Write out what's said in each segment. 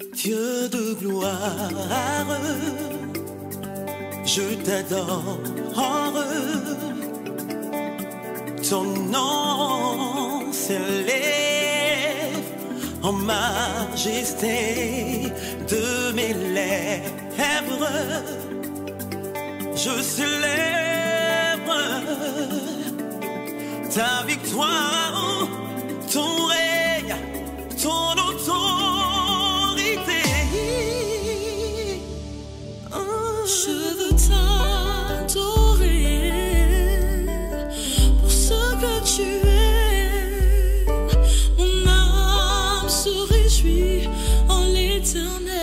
Dieu de gloire, je t'adore. Ton nom s'élève en majesté de mes lèvres. Je célèbre ta victoire, ton till now.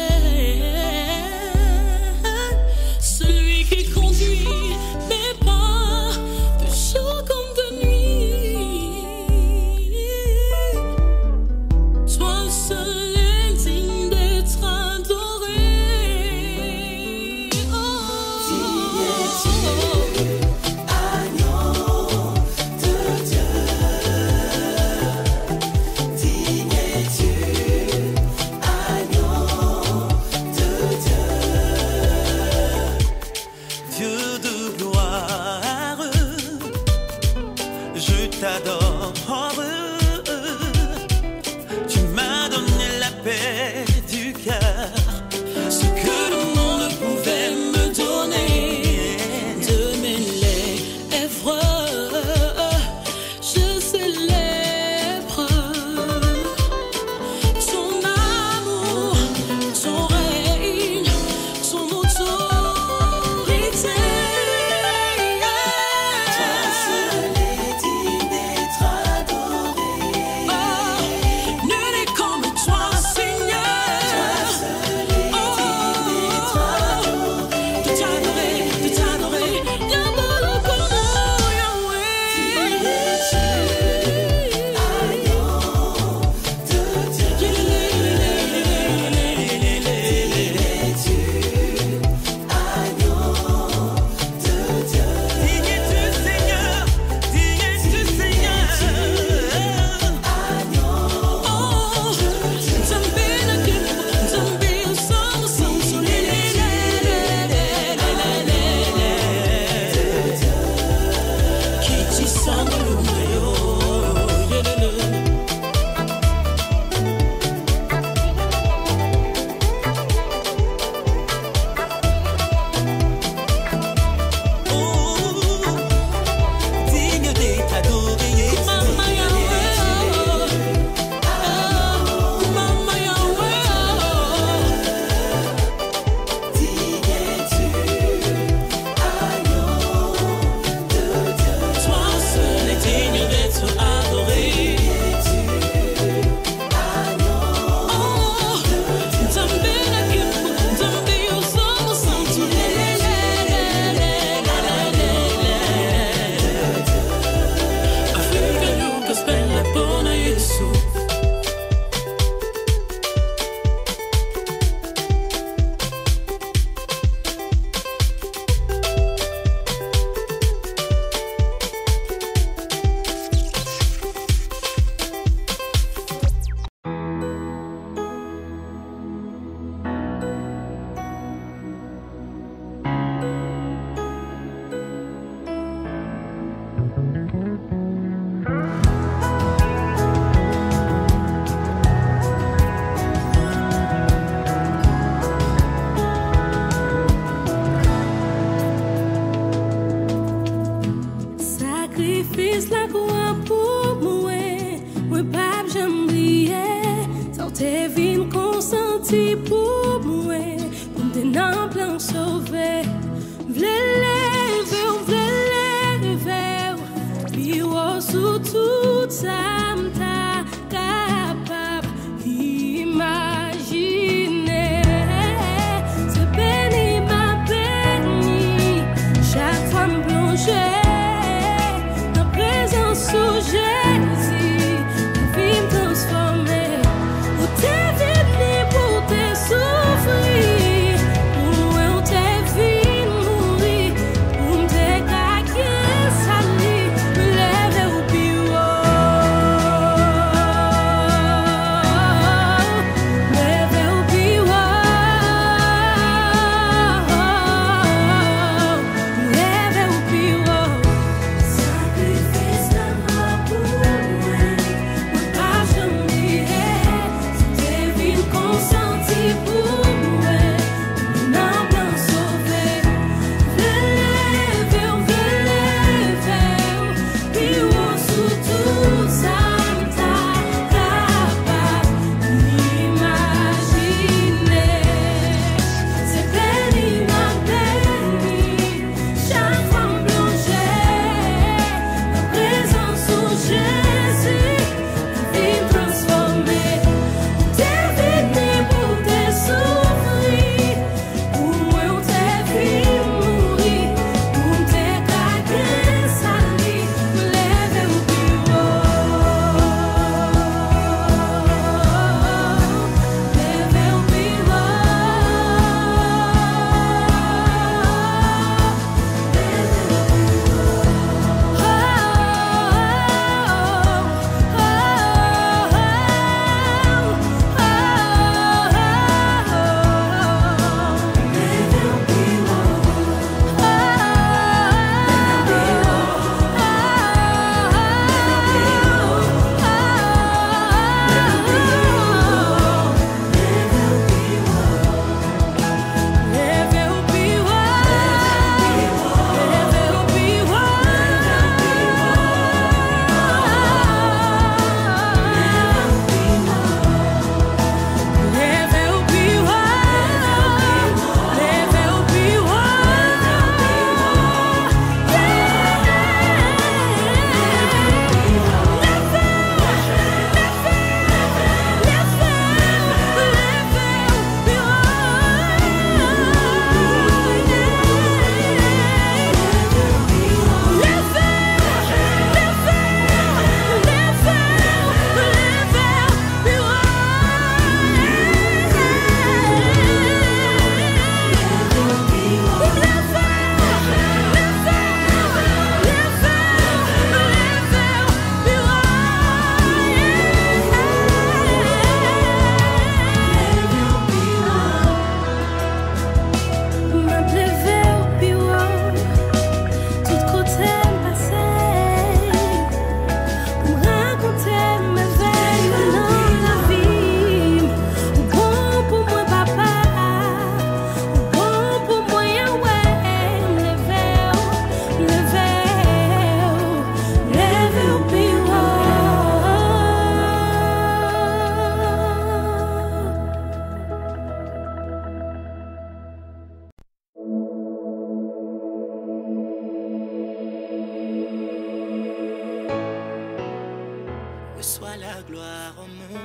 Gloire en mon.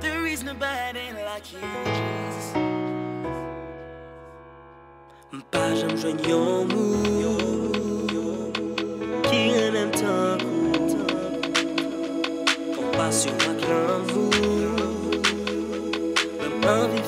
There is nobody like you, Jesus. Pas j'aime joignant mou Qui en même temps Compassion avec l'amour Même